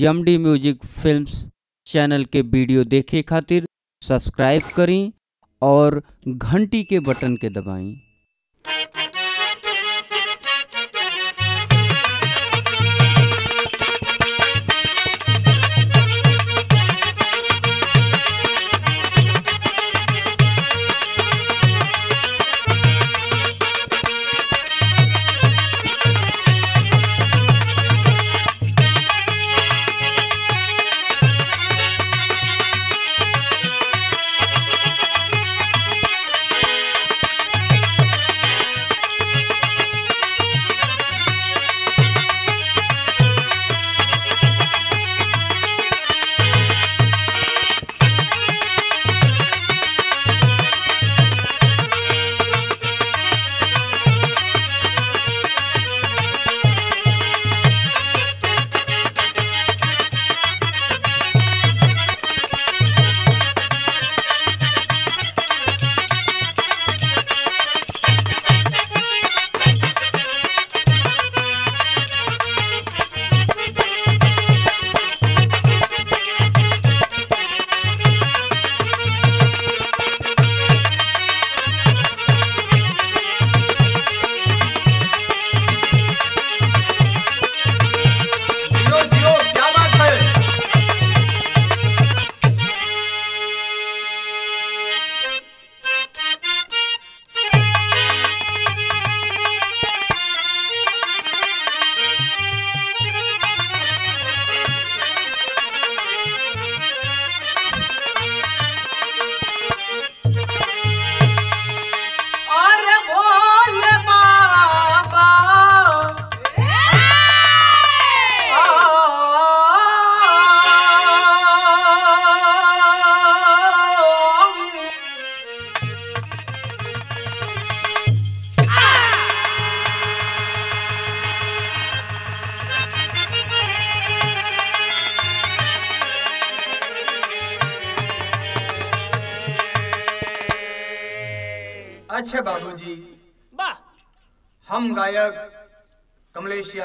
MD music films channel के video देखे खातिर सब्सक्राइब करें और घंटी के बटन के दबाई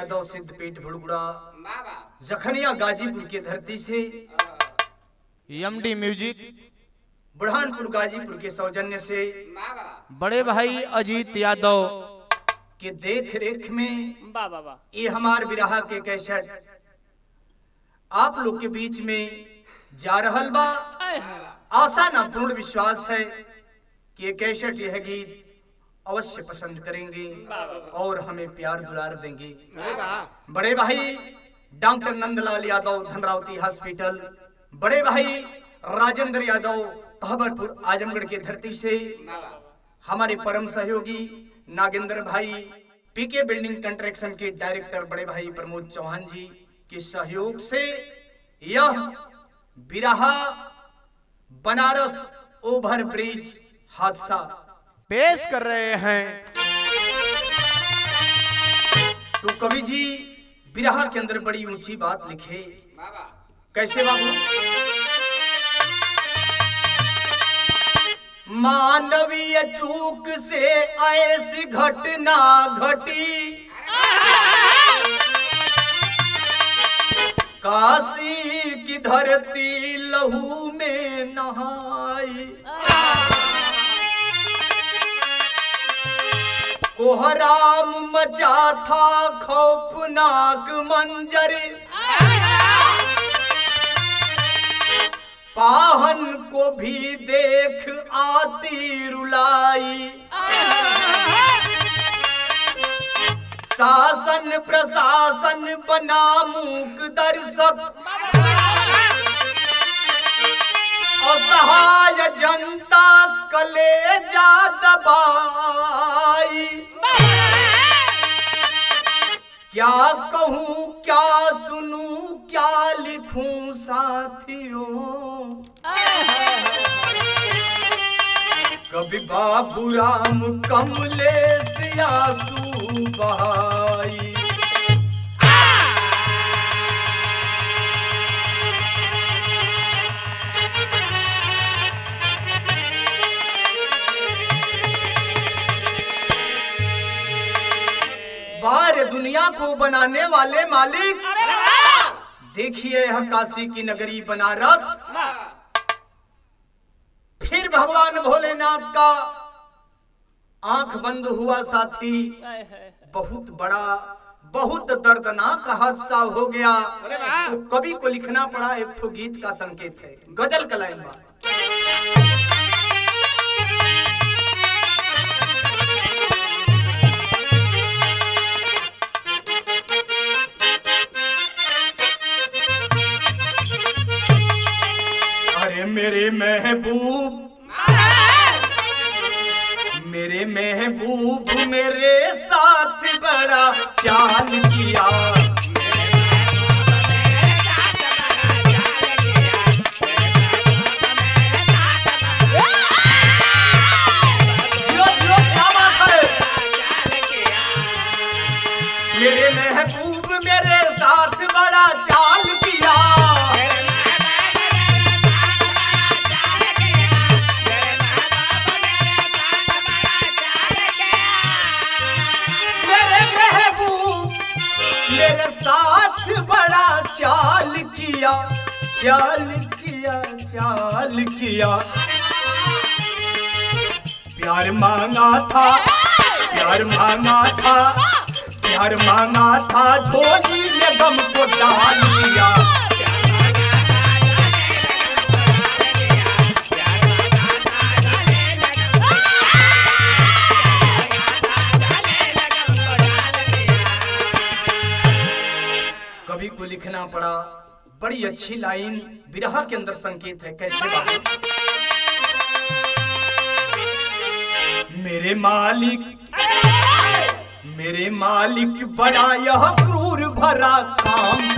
यादव सिद्धपीठ भुड़गुड़ा जखनिया गाजीपुर के धरती से यमडी म्यूज़िक बुरहानपुर गाजीपुर के सौजन्य से बड़े भाई अजीत यादव के देख रेख में वाह वाह वाह ये हमार विराह के कैसेट। आप लोग के बीच में जा रहल बा। आशा ना पूर्ण विश्वास है कि ये कैसेट यह गीत अवश्य पसंद करेंगे और हमें प्यार दुलार देंगे। बड़े भाई डॉक्टर नंदलाल यादव धनरावती हॉस्पिटल। बड़े भाई राजेंद्र यादव तहबरपुर आजमगढ़ की धरती से। हमारे परम सहयोगी नागेंद्र भाई पीके बिल्डिंग कंस्ट्रक्शन के डायरेक्टर बड़े भाई प्रमोद चौहान जी के सहयोग से यह बिरहा बनारस ओवर ब्रिज हादसा पेश कर रहे हैं। तो कवि जी, बिरहा के अंदर बड़ी ऊँची बात लिखे। कैसे बाबू? मानवीय चूक से ऐसी घटना घटी। काशी की धरती लहू में नहाई। कोहराम मचा था खौफनाक मंजर। पाहन को भी देख आती रुलाई। शासन प्रशासन बना मूक दर्शक। असहाय जनता कलेजा दबाई। क्या कहूँ, क्या सुनू, क्या लिखूं साथियों? कभी बाबू राम कमलेश आँसू को बनाने वाले मालिक। देखिए यह काशी की नगरी बनारस। फिर भगवान भोलेनाथ का आँख बंद हुआ साथी। बहुत बड़ा बहुत दर्दनाक हादसा हो गया। तो कवि को लिखना पड़ा एक गीत का संकेत है। गज़ल का लाइन मेरे महबूब। मेरे महबूब मेरे साथ बड़ा चाल किया। किया, चाल किया। प्यार मांगा था, प्यार मांगा था, प्यार मांगा था झोली में गम को डाल दिया कवि को लिखना पड़ा बड़ी अच्छी लाइन विरह के अंदर संकेत है कैसे मेरे मालिक मेरे मालिक बड़ा यह क्रूर भरा काम।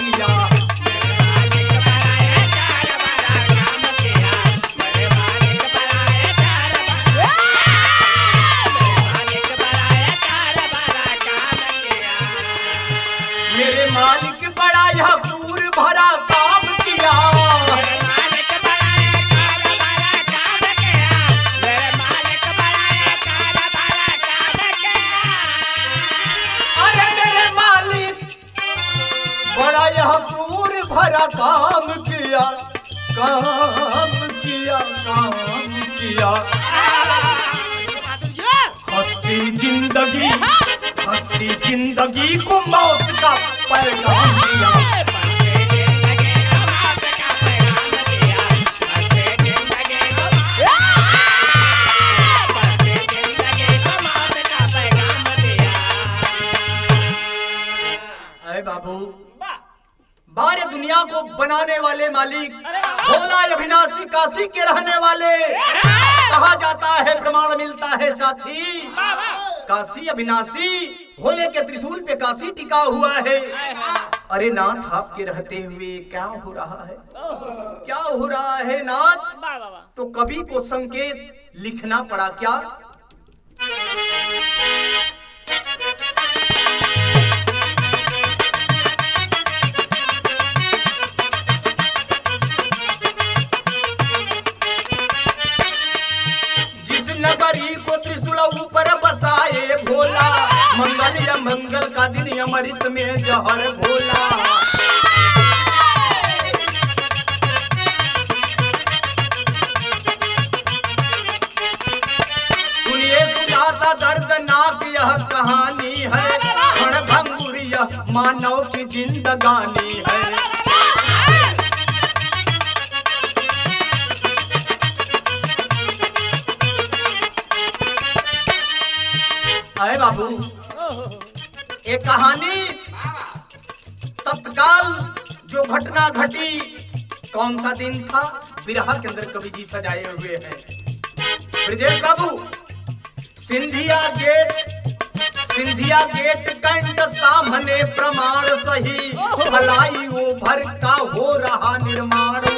काम किया काम किया। हस्ती ज़िंदगी हस्ती ज़िंदगी को मौत का पैगाम दिया। दुनिया को बनाने वाले मालिक, भोला अविनाशी काशी के रहने वाले। कहा जाता है, प्रमाण मिलता है, साथी। काशी अविनाशी, भोले के त्रिशूल पे काशी टिका हुआ है। अरे नाथ, आपके रहते हुए क्या हो रहा है? क्या हो रहा है, नाथ? तो कवि को संकेत लिखना पड़ा क्या? मंगल या मंगल का दिन अमृत में जहर भोला सुनिए सुनाता दर्दनाक यह कहानी है। क्षण भंगुर यह मानव की जिंदगानी है। बाबू। ये कहानी तत्काल जो घटना घटी कौन सा दिन था? विरह के अंदर कवि जी सजाए हुए हैं। ब्रजेश बाबू सिंधिया गेट सिंधिया गेट कंट सामने प्रमाण सही। भलाई वो भर का हो रहा निर्माण।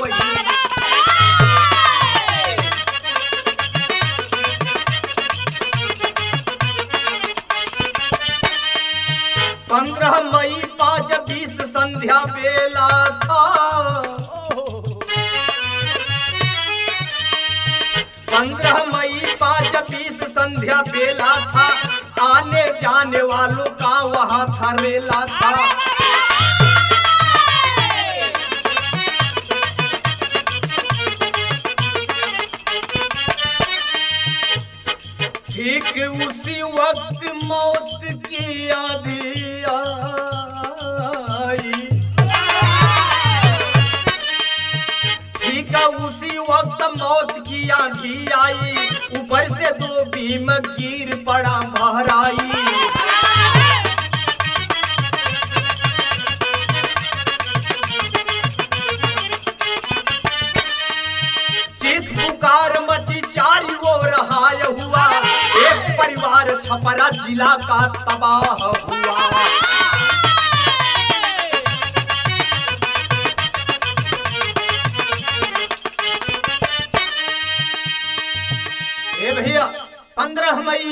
पंद्रह मई पाँच बीस संध्या बेला था। पंद्रह मई पाँच बीस संध्या बेला था। आने जाने वालों का वहाँ था था। ठीक उसी वक्त मौत उसी वक्त मौत आई। ऊपर से दो भीम गिर पड़ा महराई। छपरा जिला का तबाह हुआ। भैया पंद्रह मई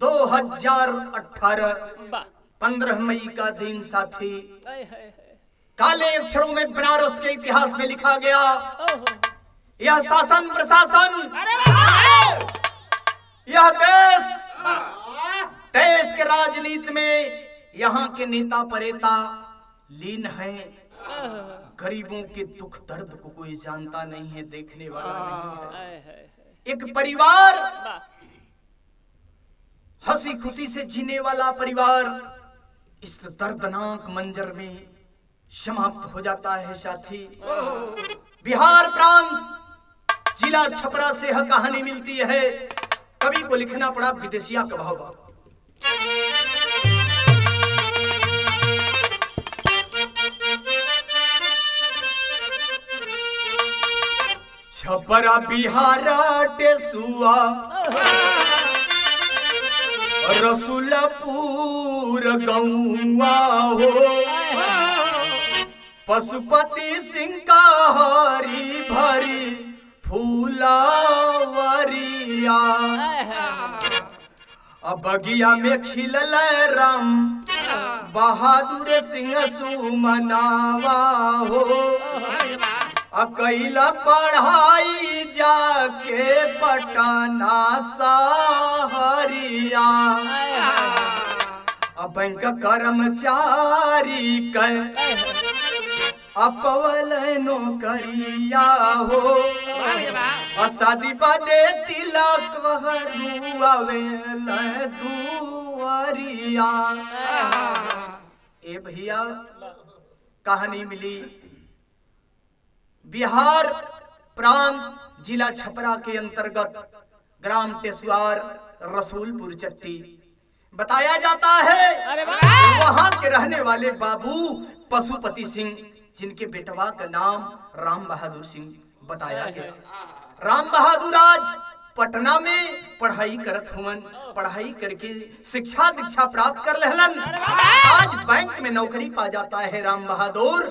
2018 वाह पंद्रह मई का दिन साथी। काले अक्षरों में बनारस के इतिहास में लिखा गया। यह शासन प्रशासन। यह देश देश के राजनीति में यहाँ के नेता परेता लीन हैं। गरीबों के दुख दर्द को कोई जानता नहीं है देखने वाला नहीं है। हाय एक परिवार हँसी खुशी से जीने वाला परिवार इस दर्दनाक मंजर में समाप्त हो जाता है साथी। बिहार प्रांत जिला छपरा से यह कहानी मिलती है। कवि को लिखना पड़ा विदेशिया का भाव छपरा बिहार टेसुआ रसुलपुर गौआ हो। पशुपति सिंह का हरी भरी फूलावरिया। बगिया में खिलल राम, बहादुर सिंह सुमनावा हो। अकेला पढ़ाई जाके पटना सहरिया। बैंक कर्मचारी के अपवल नौकरिया हो। बदे तिलक दुआरिया ए भैया कहानी मिली बिहार प्रांत जिला छपरा के अंतर्गत ग्राम टेसुआर रसूलपुर चट्टी। बताया जाता है वहाँ के रहने वाले बाबू पशुपति सिंह जिनके बेटवा का नाम राम बहादुर सिंह बताया गया। राम बहादुर आज पटना में पढ़ाई करत हुवन पढ़ाई करके शिक्षा दीक्षा प्राप्त कर लेहलन। आज बैंक में नौकरी पा जाता है राम बहादुर।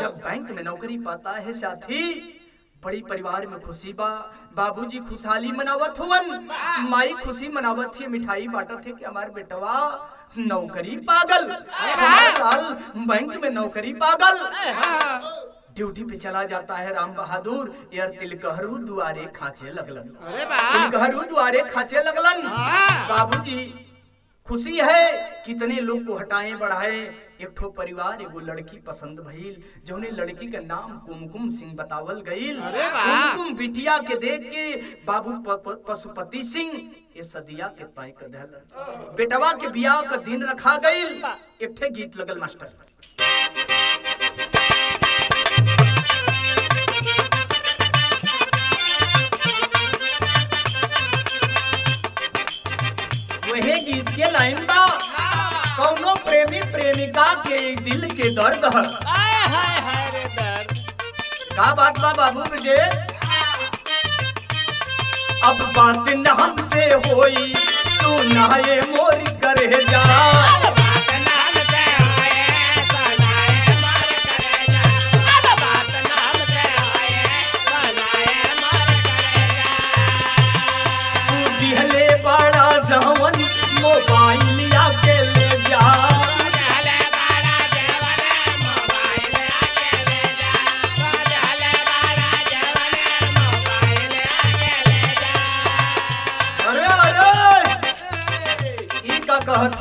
जब बैंक में नौकरी पाता है साथी बड़ी परिवार में खुशी बा बाबूजी खुशहाली मनावत हुवन। माई खुशी मनावत थी मिठाई बांटत थे कि हमारे बेटवा नौकरी पागल। लाल बैंक में नौकरी पागल। ड्यूटी पे चला जाता है राम बहादुर यार तिलकहरू दुआरे खांचे लगलन। तिलकहरू दुआरे खांचे लगलन। बाबूजी खुशी है कितने लोग को हटाए बढ़ाए। एक ठो परिवार एगो लड़की पसंद भइल जौने लड़की का नाम कुमकुम सिंह बतावल गईल कुमकुम बिटिया के देख के बाबू पशुपति सिंह ये सदिया के तय कर देलन बेटवा के बियाह का दिन रखा गईल एक ठे गीत लगल मास्टर। वही गीत के लाइन बा। कौनो प्रेमी प्रेमिका के दिल के दर्द है। का बात बा बाबू ब्रजेश अब बात न हमसे होई सुनाए मोर करे जा।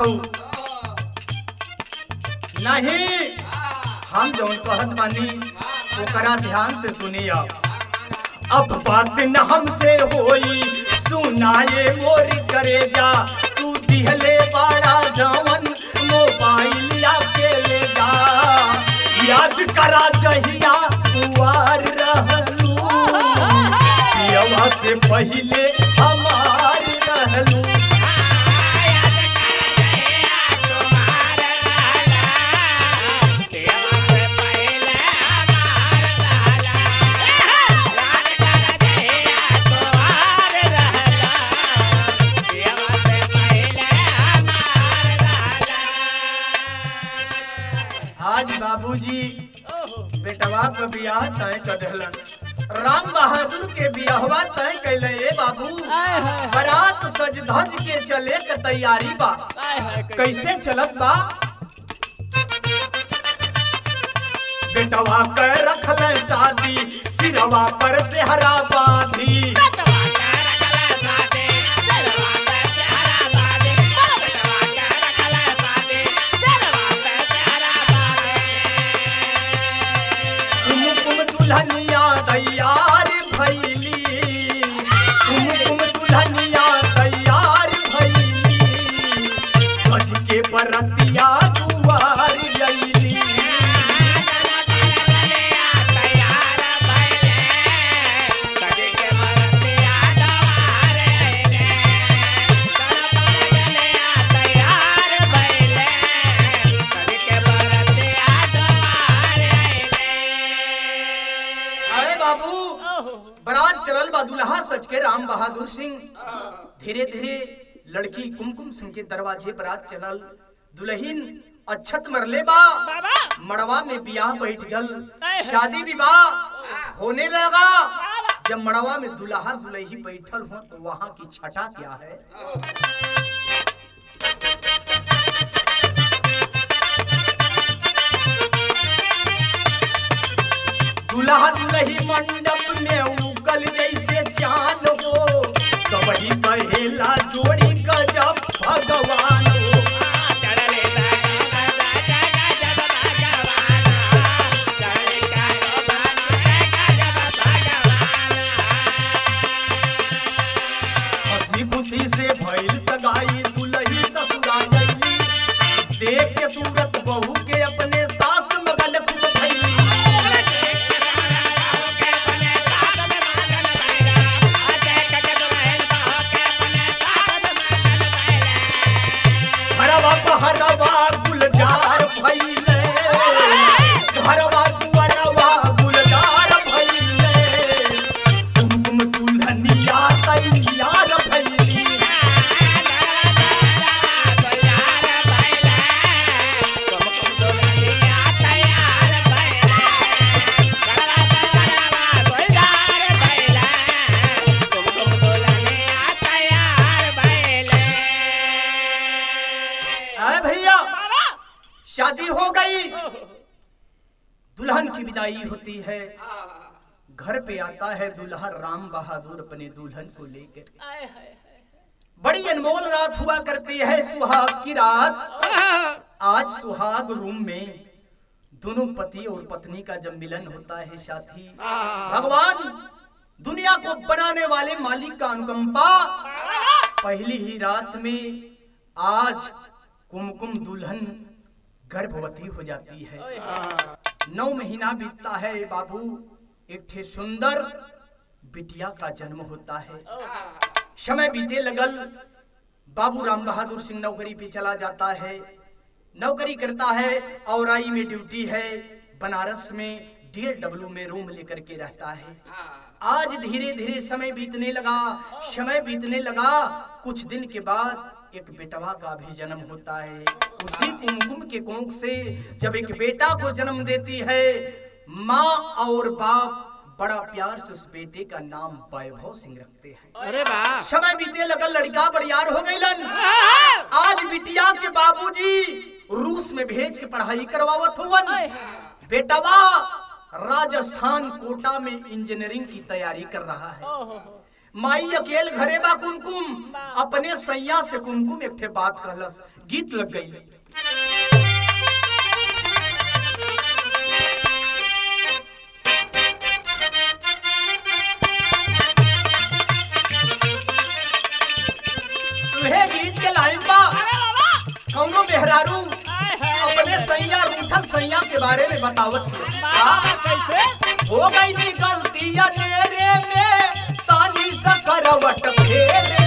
का नहीं, हम जौन कहत बानी, ओकरा ध्यान से सुनिया। अब बात न हमसे होई, सुनाए मोर करेजा। तू दिहले बड़ा जवन, मोबाइल आके ले जा। याद करा जहिया कुआर रहलू। पियवा से पहिले हमार आज बाबूजी बेटवा का बियाह तय कर देलन राम बहादुर के बियाहवा तय कैले ए बाबू? बारात सज धज के चले के तैयारी बा। कैसे? चलत बा? बेटवा के रखल शादी सिरवा पर से हरा बांधी। लड़की कुमकुम सिंह के दरवाजे पर आज चलल दुल्हीन अच्छत मरले बा। मड़वा में बियाह बैठ गल। शादी विवाह होने लगा। जब मड़वा में दुल्हा दुल्ही बैठल हो तो वहाँ की छटा क्या है? दुल्हा दुल्ही मंडप में पति और पत्नी का जब मिलन होता है साथी भगवान दुनिया को बनाने वाले मालिक का अनुकंपा। पहली ही रात में आज कुमकुम दुल्हन गर्भवती हो जाती है। नौ महीना बीतता है बाबू एक ठे सुंदर बिटिया का जन्म होता है। समय बीते लगल बाबू राम बहादुर सिंह नौकरी पे चला जाता है। नौकरी करता है और आई में ड्यूटी है। बनारस में डीएलडब्ल्यू में रूम लेकर के रहता है। आज धीरे धीरे समय बीतने लगा समय बीतने लगा। कुछ दिन के बाद एक बेटवा का भी जन्म होता है। उसी कुमकुम के कोंख से जब एक बेटा को जन्म देती है माँ और बाप बड़ा प्यार से उस बेटे का नाम वैभव सिंह रखते हैं। अरे समय बीते लगा लड़का बड़ियार हो गईलन आज बिटिया के बाबूजी रूस में भेज के पढ़ाई करवावत हुवन। बेटावा राजस्थान कोटा में इंजीनियरिंग की तैयारी कर रहा है। माई अकेल घरे बा कुमकुम। अपने सैया से कुमकुम एक बात कहलस। गीत लग गई। तुहे गीत के लाइन बा। कौनो बेहरारू मैया के बारे में बतावत हाँ। हो। गई थी गलती तेरे में तानी सा करवट फेरे।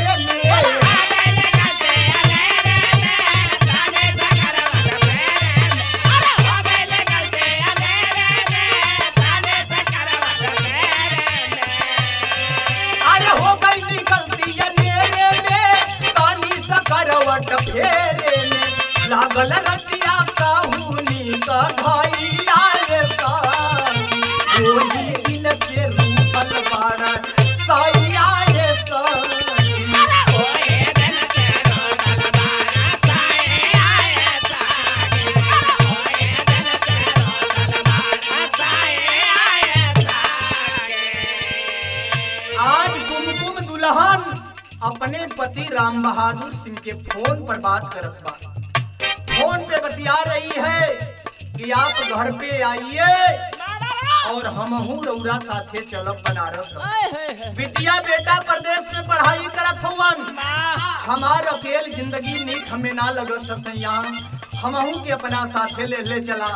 ना ससैया। हम हमहू के अपना साथे ले ले चला।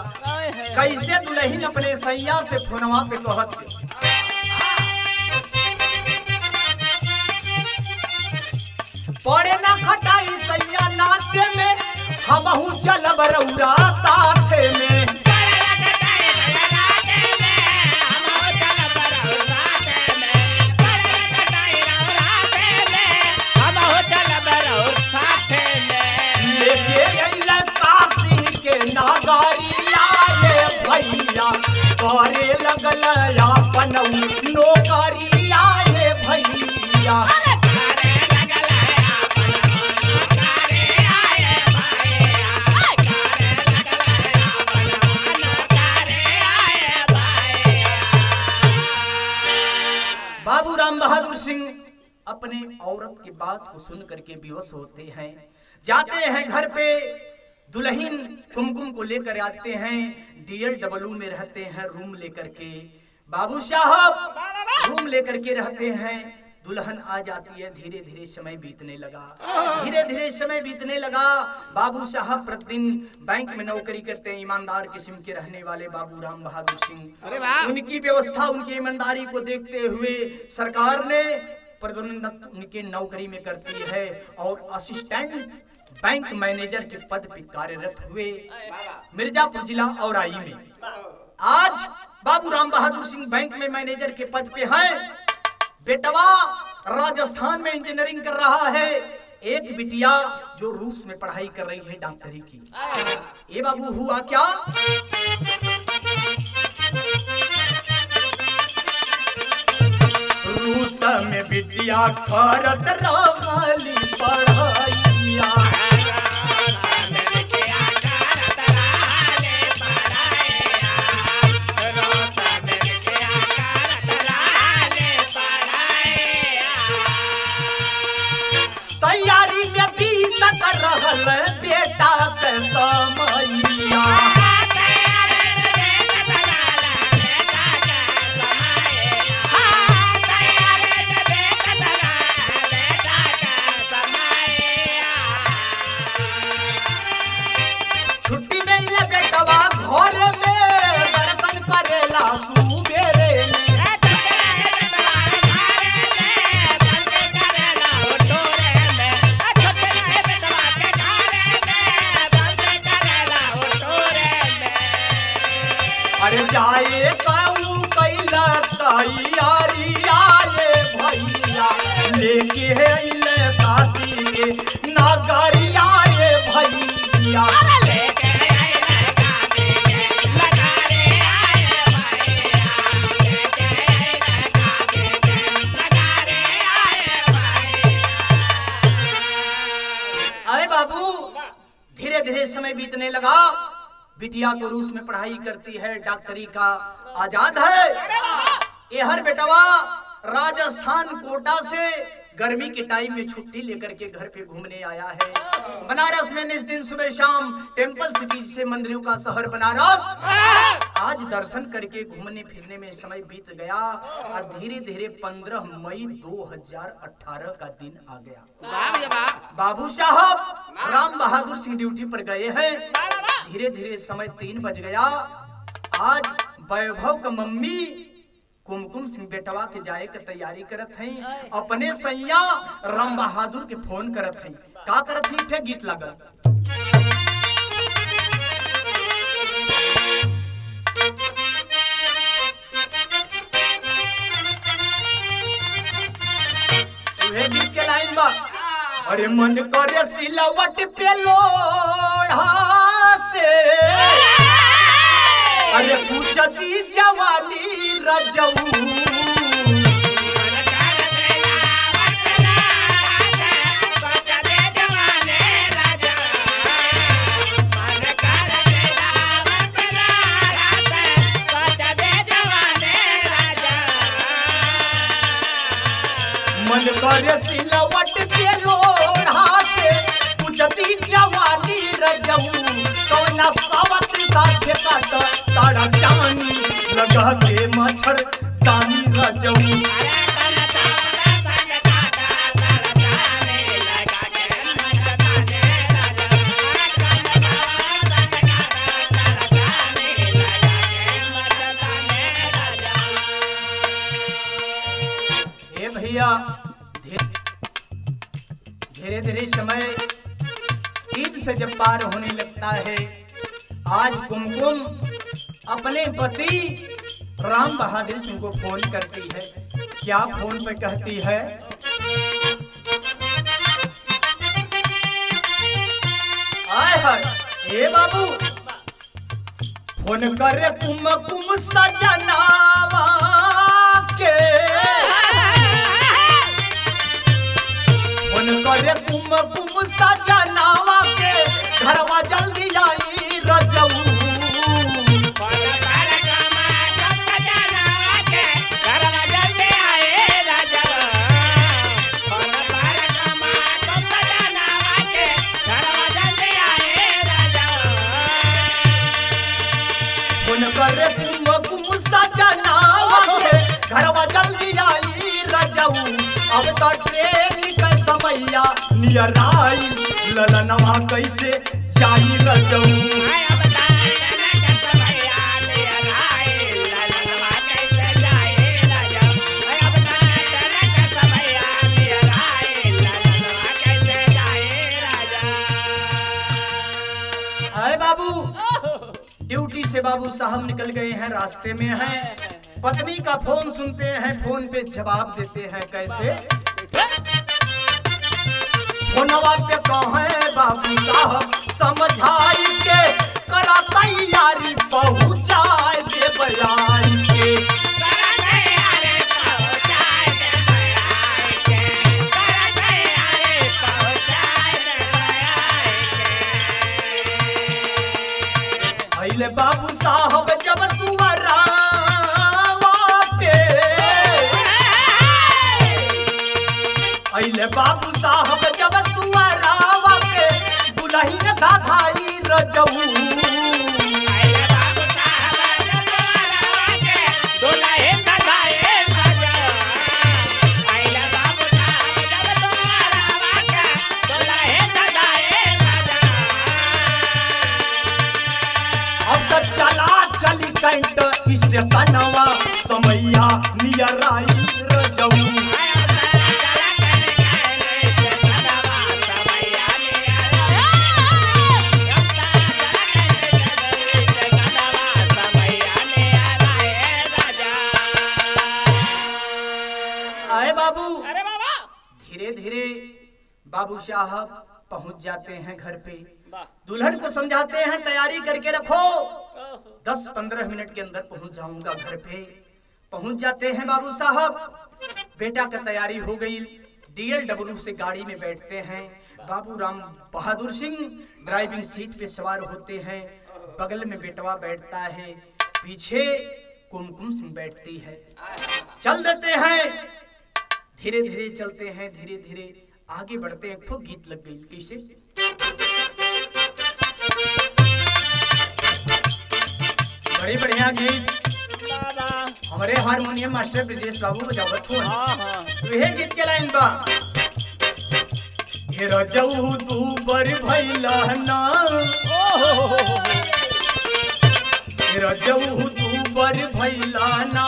कैसे दुल्हन अपने सैया से फोनवा पे कहत। पड़े ना खटाई सैया नाते में हमहू चलब रौरा। करे लगल अपन नौकरी आए भैया। बाबू राम बहादुर सिंह अपने औरत की बात को सुन करके विवश होते हैं। जाते हैं घर पे दुल्हन कुमकुम को लेकर आते हैं डीएल डब्ल्यू में रहते हैं रूम लेकर के। बाबू साहब रूम लेकर के रहते हैं। दुल्हन आ जाती है धीरे धीरे समय बीतने लगा। धीरे धीरे समय बीतने लगा। बाबू साहब प्रतिदिन बैंक में नौकरी करते हैं ईमानदार किस्म के रहने वाले बाबू राम बहादुर सिंह। उनकी व्यवस्था उनकी ईमानदारी को देखते हुए सरकार ने पदोन्नत उनके नौकरी में करती है और असिस्टेंट बैंक मैनेजर के पद पर कार्यरत हुए मिर्जापुर जिला औराई में। आज बाबू राम बहादुर सिंह बैंक में मैनेजर के पद पे हैं। बेटवा राजस्थान में इंजीनियरिंग कर रहा है। एक बिटिया जो रूस में पढ़ाई कर रही है डॉक्टरी की। ये बाबू, हुआ क्या? रूस में बिटिया रही पढ़ाइया है डॉक्टरी का आज़ाद है। ये हर बेटवा राजस्थान कोटा से गर्मी के टाइम में छुट्टी लेकर के घर पे घूमने आया है। बनारस में इस दिन सुबह शाम टेंपल सिटी से मंदिरों का शहर बनारस। आज दर्शन करके घूमने फिरने में समय बीत गया और धीरे धीरे 15 मई 2018 का दिन आ गया। बाबू साहब राम बहादुर सिंह ड्यूटी पर गए हैं। धीरे धीरे समय तीन बज गया। आज वैभव का मम्मी कुमकुम सिंह बेटवा के जाए के तैयारी करत हई अपने सैया राम बहादुर के फ़ोन करत हई का करत हई ठे गीत लागल। गीत के लाइन बा। अरे मन करे सिलवट पे लोढ़ा। अरे पूछती जवानी रजऊ। करे सिलवट पे लोढ़ा से पूछती जवानी रजऊ। कौना सावत साथे के मच्छर भैया धीरे धीरे समय ईद से जब पार होने लगता है आज कुमकुम अपने पति राम बहादुर सिंह को फ़ोन करती है। क्या फ़ोन पे कहती है? आय हाय, ए बाबू। फ़ोन करे कुमकुम सजनावा के। फ़ोन करे कुम कुम सजनावा के। घरवा जल्दी आई नियर ललनवा कैसे जाई रजऊ? बाबू। ड्यूटी से बाबू साहब निकल गए हैं रास्ते में हैं। पत्नी का फ़ोन सुनते हैं फ़ोन पे जवाब देते हैं कैसे? फोनवा पे कहे बाबू साहब समझाई के करा तैयारी पहुँचाए समझाते हैं तैयारी करके रखो। दस पंद्रह मिनट के अंदर पहुँच जाऊँगा घर पे। पहुँच जाते हैं बाबू साहब। बेटा का तैयारी हो गई। डीएल डब्ल्यू से गाड़ी में बैठते हैं। बाबू राम बहादुर सिंह ड्राइविंग सीट पे सवार होते हैं। बगल में बेटवा बैठता है। पीछे कुमकुम सिंह बैठती है। चल देते हैं। धीरे धीरे चलते हैं धीरे धीरे आगे बढ़ते हैं। एक गीत लग गई। कैसे? बड़ी बढ़िया गीत हमारे हारमोनियम मास्टर ब्रजेश बाबू बजावत हो हाँ। हाँ तुहे गीत के लाइन बा। रजऊ तू बर भइला ना हे रजऊ ऊपर भैला ना।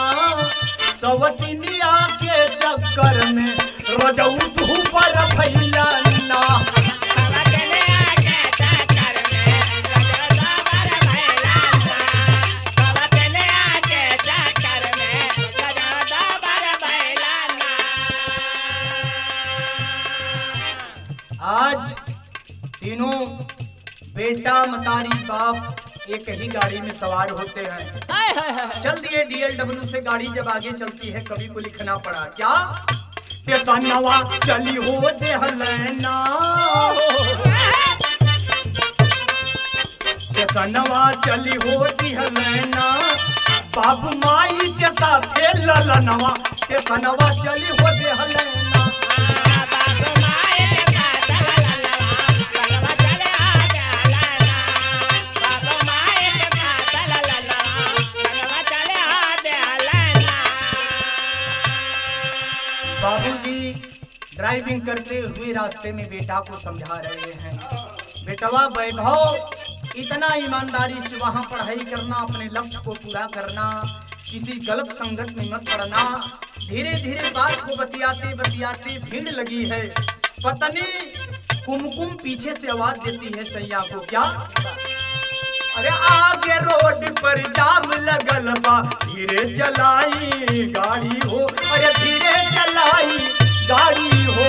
सवतिनिया के चक्कर में रजऊ तू पर भैला बेटा मतारी बाप एक ही गाड़ी में सवार होते हैं। चल दिए डीएलडब्ल्यू से गाड़ी जब आगे चलती है कवि को लिखना पड़ा। क्या? तेसनवा चली हो देहलैना तेसनवा चली हो देहलैना बाबू माई के साथे ललनवा तेसनवा चली हो देहलैना ड्राइविंग करते हुए रास्ते में बेटा को समझा रहे हैं। बेटवा वैभव इतना ईमानदारी से वहाँ पढ़ाई करना, अपने लक्ष्य को पूरा करना, किसी गलत संगत में मत पड़ना। धीरे धीरे बात को बतियाते बतियाते भीड़ लगी है। पत्नी, कुमकुम पीछे से आवाज़ देती है, सैया को, क्या? अरे आगे रोड पर जाम लगल बा धीरे चलाई गाड़ी हो, अरे धीरे चलाई गाड़ी हो।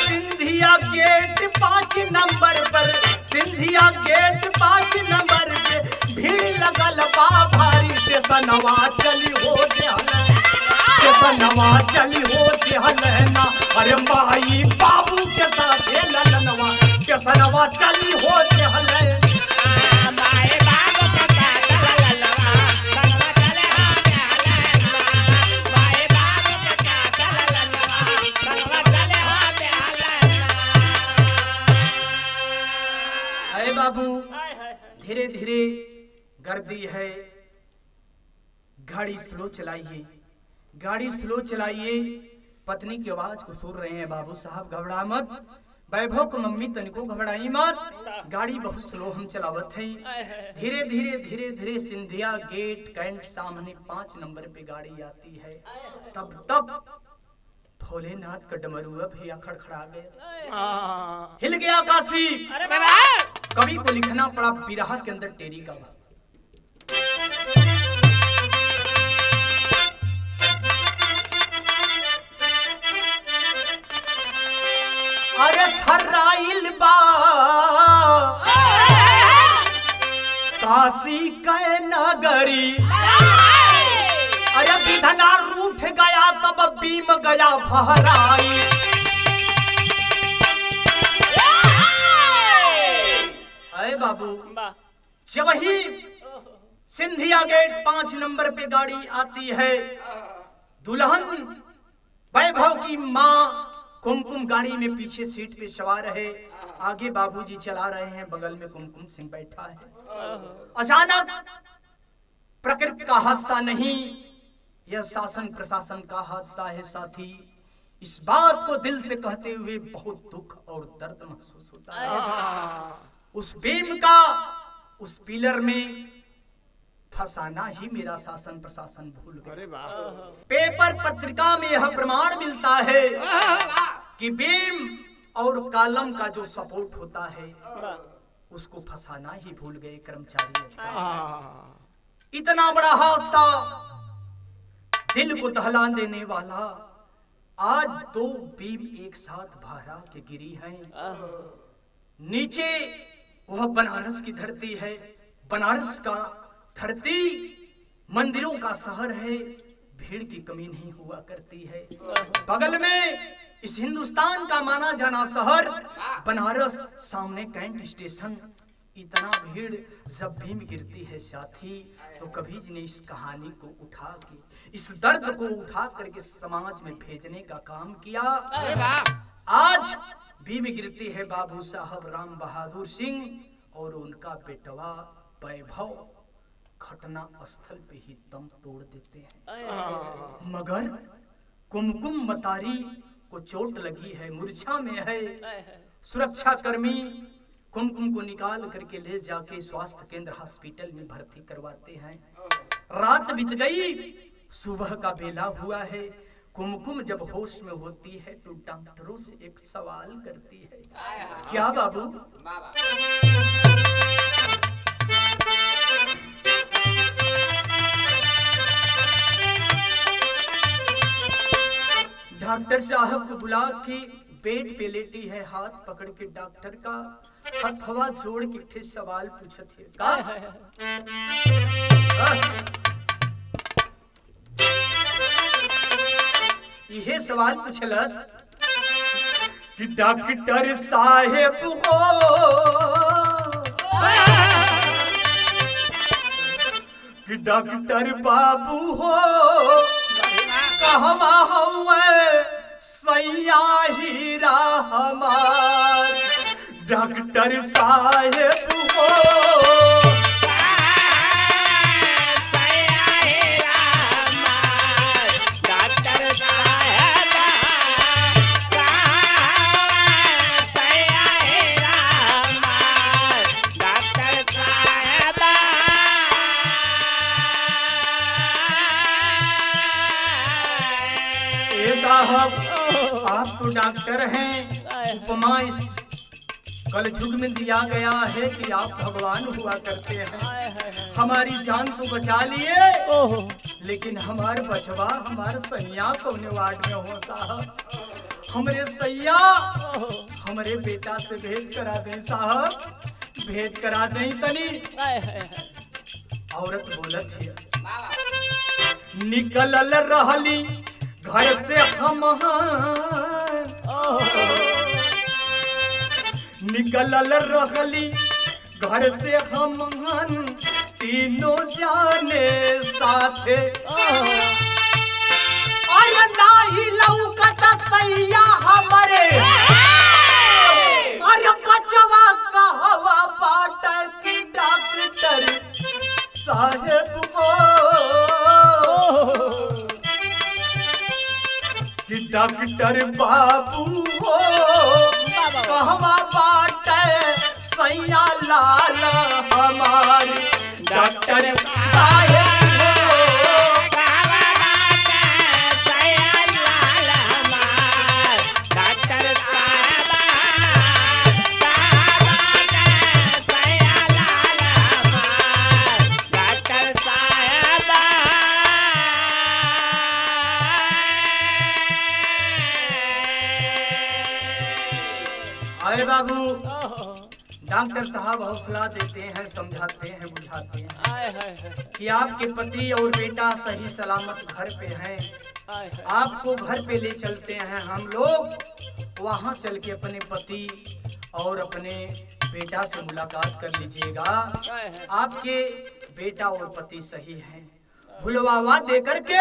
सिंधिया गेट पाँच नंबर पर, सिंधिया गेट पाँच नंबर पे, भीड़ लगल बा भारी चली। हो चली हो देहलना अरे माई बाबू के साथ ललनवा स्टेशनवा चली हो अरे बाबू धीरे धीरे गर्दी है घड़ी स्लो चलाइए। गाड़ी स्लो चलाइए। पत्नी की आवाज़ को सुन रहे हैं बाबू साहब घबरा मत। वैभव को मम्मी तनिको घबराई मत। गाड़ी बहुत स्लो हम चलावत हैं। धीरे धीरे धीरे धीरे सिंधिया गेट कैंट सामने पाँच नंबर पे गाड़ी आती है। तब तब भोलेनाथ का डमरुआ भी खड़खड़ा गया। हिल गया काशी। कवि को लिखना पड़ा बिरहा के अंदर टेरी का काशी कै नगरी। अरे विधना रूठ गया तब बीम गया भराई अरे बाबू जब ही सिंधिया गेट पाँच नंबर पे गाड़ी आती है दुल्हन वैभव की माँ कुमकुम गाड़ी में पीछे सीट पे सवार है आगे बाबूजी चला रहे हैं बगल में कुमकुम सिंह बैठा है। अचानक प्रकृति का हादसा नहीं यह शासन प्रशासन का हादसा है साथी। इस बात को दिल से कहते हुए बहुत दुख और दर्द महसूस होता है। उस बीम का उस पिलर में फंसाना ही मेरा शासन प्रशासन भूल गए पेपर पत्रिका में यह प्रमाण मिलता है कि बीम और कालम का जो सपोर्ट होता है उसको फंसाना ही भूल गए कर्मचारी इतना बड़ा हादसा दिल को दहला देने वाला आज दो बीम एक साथ भारा के गिरी हैं। नीचे वह बनारस की धरती है। बनारस का धरती मंदिरों का शहर है भीड़ की कमी नहीं हुआ करती है। बगल में इस हिंदुस्तान का माना जाना शहर बनारस सामने कैंट स्टेशन। इतना भीड़ जब भीम गिरती है साथी तो कभी ने इस कहानी को उठा के इस दर्द को उठा करके समाज में भेजने का काम किया। आज भीम गिरती है बाबू साहब राम बहादुर सिंह और उनका बेटवा वैभव। घटना स्थल पे ही दम तोड़ देते हैं। मगर कुमकुम मतारी को चोट लगी है मूर्छा में है। सुरक्षा कर्मी कुमकुम को निकाल करके ले जाके स्वास्थ्य केंद्र हॉस्पिटल में भर्ती करवाते हैं। रात बीत गई सुबह का बेला हुआ है। कुमकुम जब होश में होती है तो डॉक्टरों से एक सवाल करती है क्या बाबू? डॉक्टर साहब को बुला के बेड पे लेटी है, हाथ पकड़ के डॉक्टर का हथवा जोड़ के ठे सवाल पूछत है। का? यह सवाल पूछलस कि डॉक्टर साहेब हो। कि डॉक्टर बाबू हो। हौवे सैया हमार। डॉक्टर साहेब हो। उपमा इस कलयुग में दिया गया है कि आप भगवान हुआ करते हैं। हमारी जान तो बचा लिए। लेकिन हमार बचवा हमार सैया कौन वार्ड में हो साहब। हमरे सैया हमरे बेटा से भेंट करा दें साहब। भेंट करा दें तनी। औरत बोलत है निकलल रहली घर से हम निकलल रहली। घर से हम तीनों जाने साथे। और ना ही लौकत सैया कि आपके पति और बेटा सही सलामत घर पे हैं। आपको घर पे ले चलते हैं हम लोग। वहाँ चल के अपने पति और अपने बेटा से मुलाकात कर लीजिएगा। आपके बेटा और पति सही हैं। भुलवावा दे करके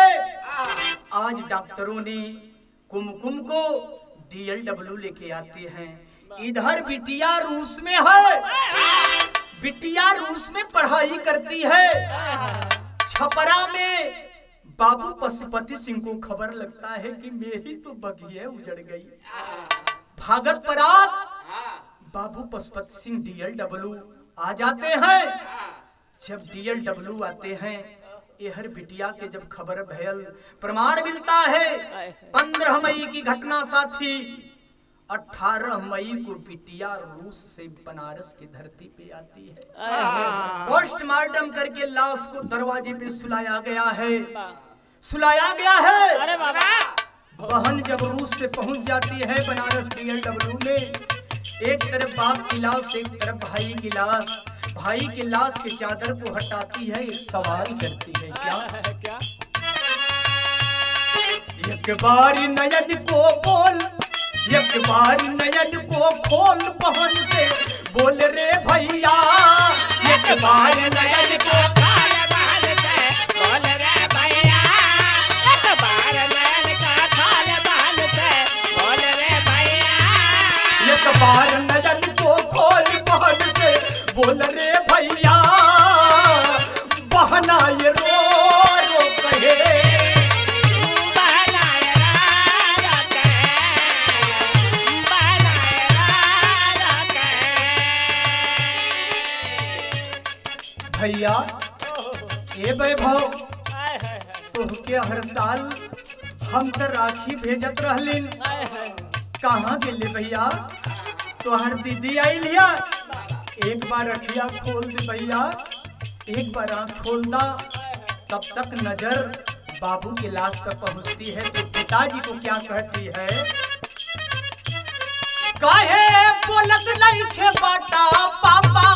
आज डॉक्टरों ने कुमकुम को डीएलडब्ल्यू लेके आते हैं। इधर बिटिया रूस में है। बिटिया रूस में पढ़ाई करती है। छपरा में बाबू पशुपति सिंह को खबर लगता है कि मेरी तो बगिया उजड़ गई। भागत परात बाबू पशुपति सिंह डीएलडब्ल्यू आ जाते हैं। जब डीएलडब्ल्यू आते हैं एहर बिटिया के जब खबर भयल प्रमाण मिलता है। पंद्रह मई की घटना साथी अठारह मई को बिटिया रूस से बनारस की धरती पे आती है। पोस्टमार्टम करके लाश को दरवाजे पे सुलाया गया है। सुलाया गया है। अरे बहन जब रूस से पहुँच जाती है बनारस डीएलडब्ल्यू में एक तरफ़ बाप की लाश एक तरफ़ भाई की लाश। भाई की लाश के चादर को हटाती है एक सवाल करती है क्या? एक बार नयन को बोल एक बार नयन को खोल पहन से, बोल रे भैया, एक बार नयन को बार नजन को खोल बहन से, बोल रे भैया। बहना ये हाय हाय हाय तोहके हर साल हम त राखी भेजत रहलिन। कहाँ गेले भैया? तोहर दीदी आई लिया एक बार अखिया खोल दे भैया, एक बार आँख खोल दा तब तक नज़र बाबू के लाश पर पहुँचती है तो पिताजी को क्या कहती है? काहे बोलत नहीं खे बाटा पापा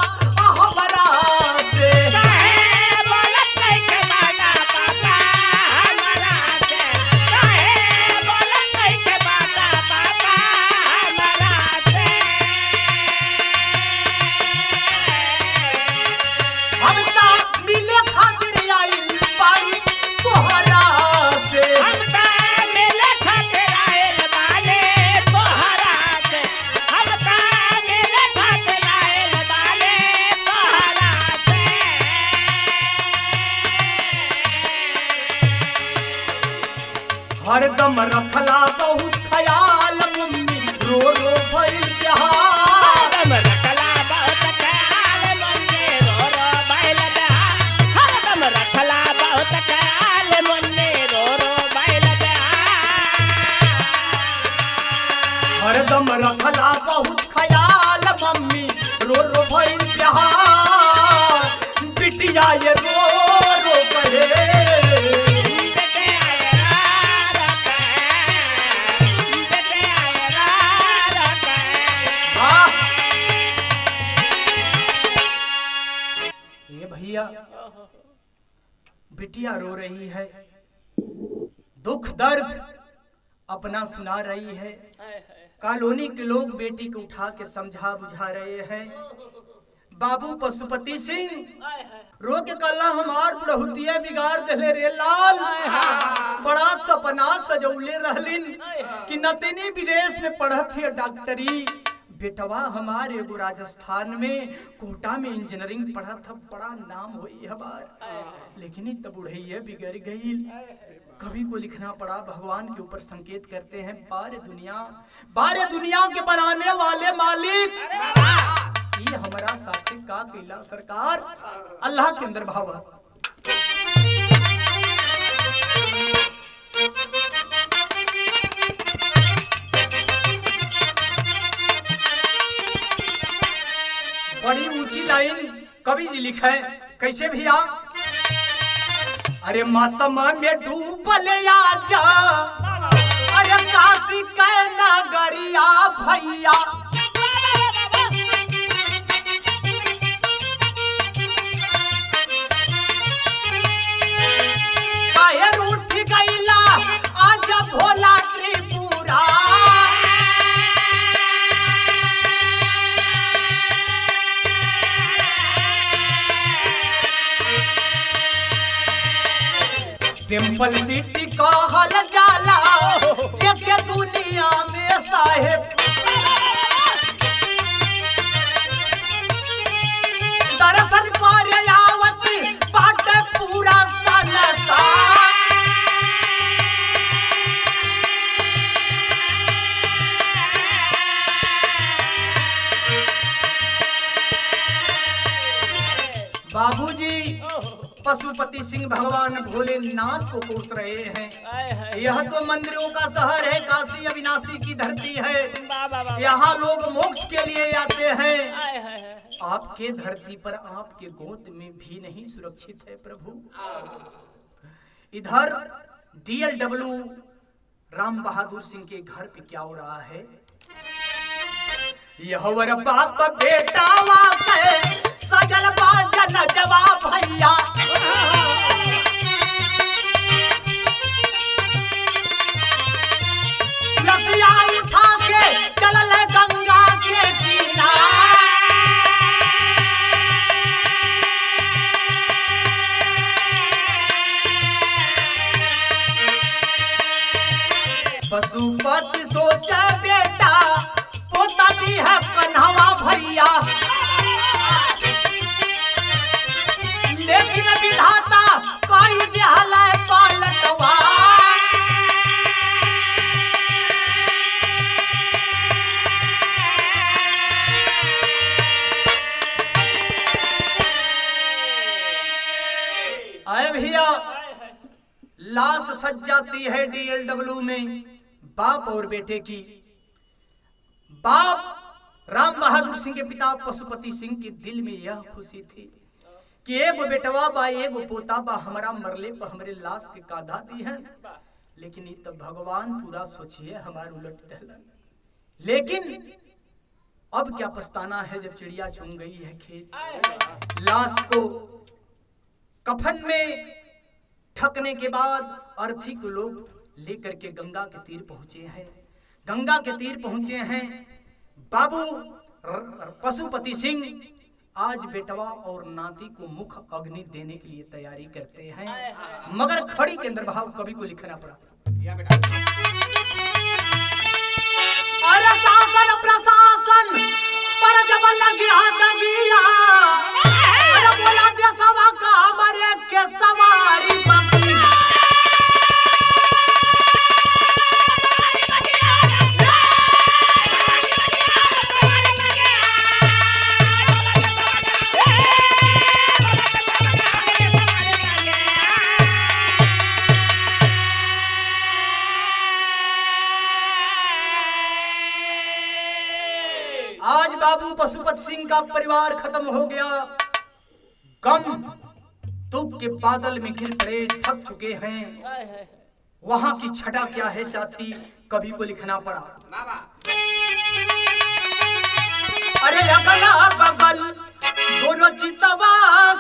दर्द अपना सुना रही है। कॉलोनी के लोग बेटी को उठा के समझा बुझा रहे हैं। बाबू पशुपति सिंह रो के कल्ला हमार प्रहुतिया बिगाड़ देले रे लाल। बड़ा सपना सजौले रहलिन कि नतनी विदेश में पढ़त है डॉक्टरी। बेटवा हमारे एगो राजस्थान में कोटा में इंजीनियरिंग पढ़ा था बड़ा नाम हुई हमार लेकिन तब बुढ़ैया बिगड़ गई कभी को लिखना पड़ा, भगवान के ऊपर संकेत करते हैं, बारे दुनिया बारे दुनिया के बनाने वाले मालिक। ये हमारा साथी का कैला सरकार, अल्लाह के अंदर भावा बड़ी ऊँची लाइन कवि जी लिखे कैसे भी आ अरे मातमा में डूबल आजा अरे काशी के नगरिया भैया। टेंपल सिटी कहल जाला। दुनिया में साहेब भोलेनाथ को कोस रहे हैं। यह तो मंदिरों का शहर है काशी अविनाशी की धरती है। यहाँ लोग मोक्ष के लिए आते हैं। आपके धरती पर आपके गोद में भी नहीं सुरक्षित है प्रभु। इधर डीएलडब्ल्यू राम बहादुर सिंह के घर पे क्या हो रहा है? यह वर बाप बेटा वाके सजल बाजन जवाब भैया। पशुपति सोचे बेटा, पोता दी है कन्हवा भैया। लेकिन विधाता कोई देहल पालटवा। आए भैया, लाश सज जाती है डीएलडब्ल्यू में। बाप और बेटे की। बाप राम बहादुर सिंह के पिता पशुपति सिंह के दिल में यह खुशी थी कि एगो बेटवा बा एगो पोता बा, हमारा मरले पर हमरे लाश के कांधा दी है। लेकिन ये तो भगवान पूरा सोचिए हमारे उलट दहलन लेकिन अब क्या पछताना है जब चिड़िया चुन गई है खेत? लाश को कफन में ठकने के बाद अर्थी को लोग लेकर के गंगा के तीर पहुँचे हैं। गंगा के तीर पहुँचे हैं। बाबू पशुपति सिंह आज बेटवा और नाती को मुख अग्नि देने के लिए तैयारी करते हैं। मगर खड़ी के अंदर भाव कवि को लिखना पड़ा। अरे शासन प्रशासन! का परिवार खत्म हो गया। गम दुख के बादल में घिर पड़े, थक चुके हैं। वहाँ की छटा क्या है साथी? कभी को लिखना पड़ा। अरे अगला बगल, दोनों चितवा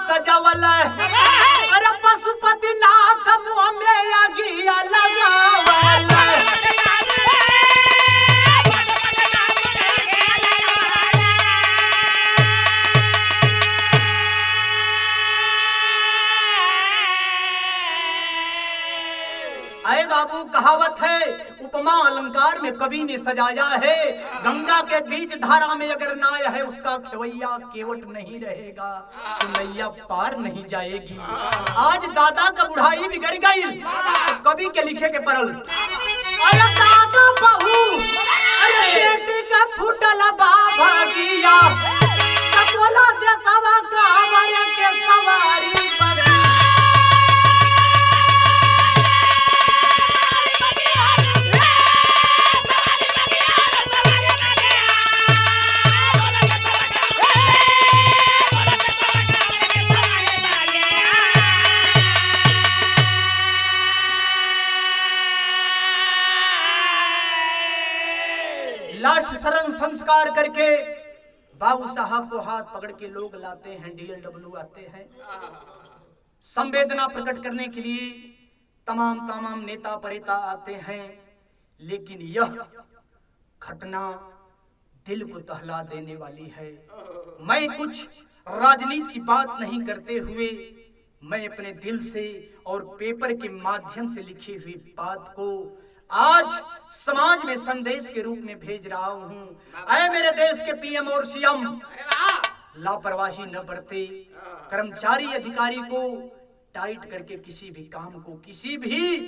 सजावल अरे पशुपति नाथ मुँह में अगिया लगावल बाबू कहावत है, उपमा अलंकार में कवि ने सजाया है। गंगा के बीच धारा में अगर नाय है, उसका खेवैया केवट नहीं रहेगा तो नैया पार नहीं जाएगी। आज दादा का बुढ़ाई बिगड़ गई तो कवि के लिखे के परल। अरे दादा बहू, अरे बेटी का फूटल बाबा गिया बोला का हमारे के सवारी संस्कार करके बाबू साहब को हाथ पकड़ के लोग लाते हैं डीएलडब्ल्यू आते हैं। संवेदना प्रकट करने के लिए तमाम तमाम नेता परेता आते हैं, लेकिन यह घटना दिल को दहला देने वाली है। मैं कुछ राजनीति की बात नहीं करते हुए मैं अपने दिल से और पेपर के माध्यम से लिखी हुई बात को आज समाज में संदेश के रूप में भेज रहा हूँ। अय मेरे देश के पीएम और सीएम। लापरवाही न बरते। कर्मचारी अधिकारी को टाइट करके किसी भी काम को किसी भी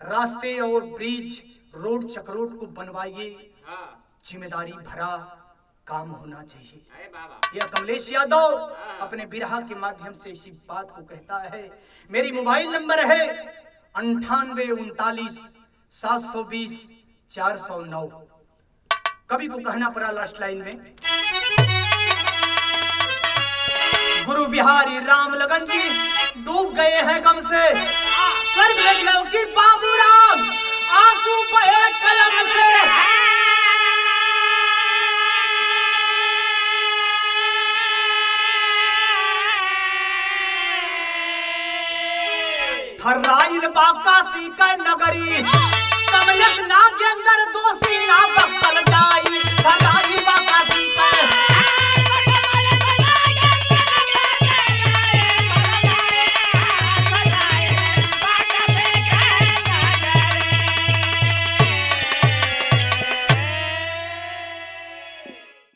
रास्ते और ब्रिज रोड चक्रोड को बनवाइए। ज़िम्मेदारी भरा काम होना चाहिए। यह कमलेश यादव अपने बिरहा के माध्यम से इसी बात को कहता है। मेरी मोबाइल नंबर है अंठानवे उनतालीस सात सौ बीस, चार सौ नौ। कवि को कहना पड़ा लास्ट लाइन में? गुरु बिहारी राम लगन जी डूब गए हैं गम से। स्वर्ग गए कि बाबू राम, आँसू बहे कलम से। थर्राइल बाकासी का नगरी। कमलक अंदर दोषी ना बख्शल जाई। थर्राइल बाकासी का